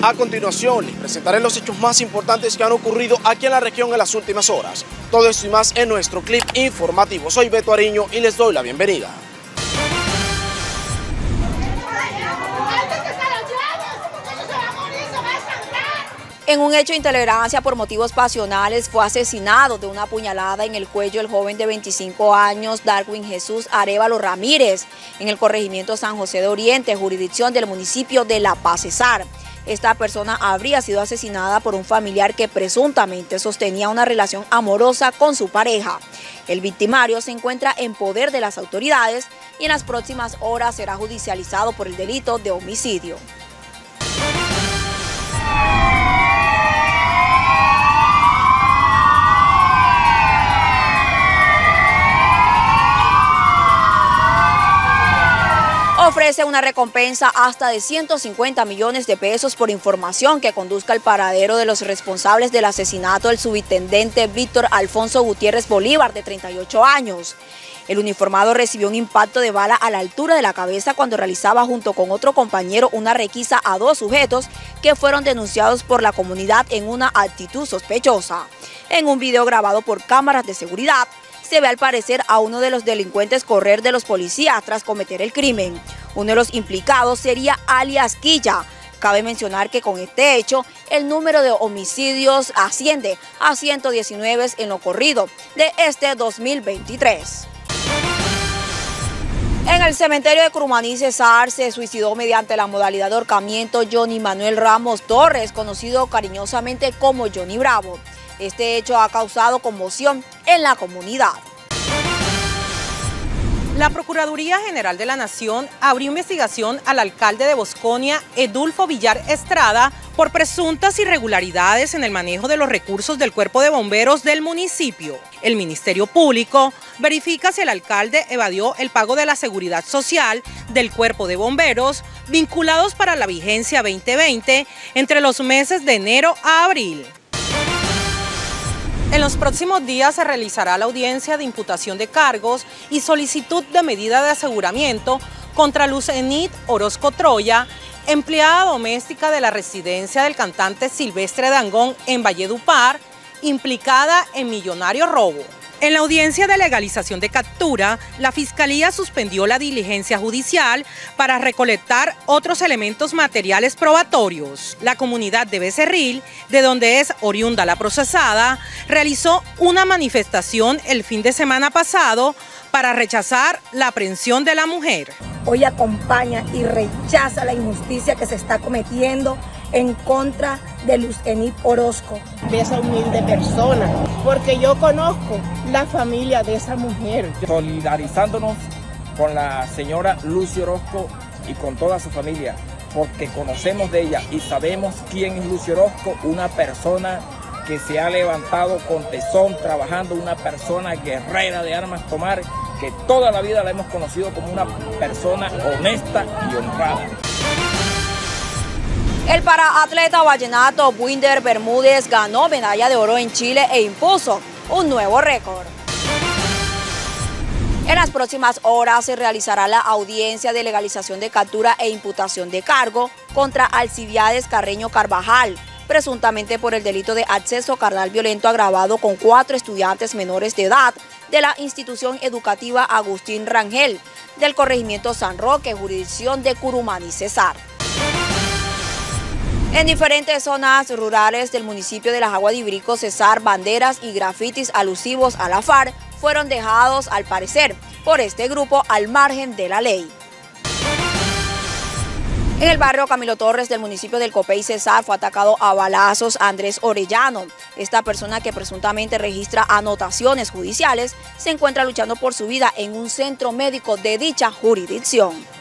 A continuación, les presentaré los hechos más importantes que han ocurrido aquí en la región en las últimas horas. Todo esto y más en nuestro clip informativo. Soy Beto Ariño y les doy la bienvenida. En un hecho de intolerancia por motivos pasionales fue asesinado de una puñalada en el cuello el joven de 25 años Darwin Jesús Arevalo Ramírez en el corregimiento San José de Oriente, jurisdicción del municipio de La Paz Cesar. Esta persona habría sido asesinada por un familiar que presuntamente sostenía una relación amorosa con su pareja. El victimario se encuentra en poder de las autoridades y en las próximas horas será judicializado por el delito de homicidio. Ofrece una recompensa hasta de 150 millones de pesos por información que conduzca al paradero de los responsables del asesinato del subintendente Víctor Alfonso Gutiérrez Bolívar, de 38 años. El uniformado recibió un impacto de bala a la altura de la cabeza cuando realizaba junto con otro compañero una requisa a dos sujetos que fueron denunciados por la comunidad en una actitud sospechosa. En un video grabado por cámaras de seguridad, se ve al parecer a uno de los delincuentes correr de los policías tras cometer el crimen. Uno de los implicados sería alias Quilla. Cabe mencionar que con este hecho, el número de homicidios asciende a 119 en lo corrido de este 2023. En el cementerio de Curumaní, Cesar se suicidó mediante la modalidad de ahorcamiento Johnny Manuel Ramos Torres, conocido cariñosamente como Johnny Bravo. Este hecho ha causado conmoción en la comunidad. La Procuraduría General de la Nación abrió investigación al alcalde de Bosconia, Edulfo Villar Estrada, por presuntas irregularidades en el manejo de los recursos del cuerpo de bomberos del municipio. El Ministerio Público verifica si el alcalde evadió el pago de la seguridad social del cuerpo de bomberos vinculados para la vigencia 2020 entre los meses de enero a abril. En los próximos días se realizará la audiencia de imputación de cargos y solicitud de medida de aseguramiento contra Lucenit Orozco Troya, empleada doméstica de la residencia del cantante Silvestre Dangón en Valledupar, implicada en millonario robo. En la audiencia de legalización de captura, la Fiscalía suspendió la diligencia judicial para recolectar otros elementos materiales probatorios. La comunidad de Becerril, de donde es oriunda la procesada, realizó una manifestación el fin de semana pasado para rechazar la aprehensión de la mujer. Hoy acompaña y rechaza la injusticia que se está cometiendo en contra de Luz Enid Orozco. De esa humilde persona, porque yo conozco la familia de esa mujer. Solidarizándonos con la señora Lucy Orozco y con toda su familia, porque conocemos de ella y sabemos quién es Lucy Orozco, una persona que se ha levantado con tesón, trabajando, una persona guerrera de armas tomar, que toda la vida la hemos conocido como una persona honesta y honrada. El paraatleta vallenato Winder Bermúdez ganó medalla de oro en Chile e impuso un nuevo récord. En las próximas horas se realizará la audiencia de legalización de captura e imputación de cargo contra Alcibiades Carreño Carvajal, presuntamente por el delito de acceso carnal violento agravado con cuatro estudiantes menores de edad de la institución educativa Agustín Rangel del corregimiento San Roque, jurisdicción de Curumani, Cesar. En diferentes zonas rurales del municipio de Las Aguas de Ibirico, Cesar, banderas y grafitis alusivos a la FARC fueron dejados, al parecer, por este grupo al margen de la ley. En el barrio Camilo Torres del municipio del Copey Cesar fue atacado a balazos Andrés Orellano. Esta persona que presuntamente registra anotaciones judiciales se encuentra luchando por su vida en un centro médico de dicha jurisdicción.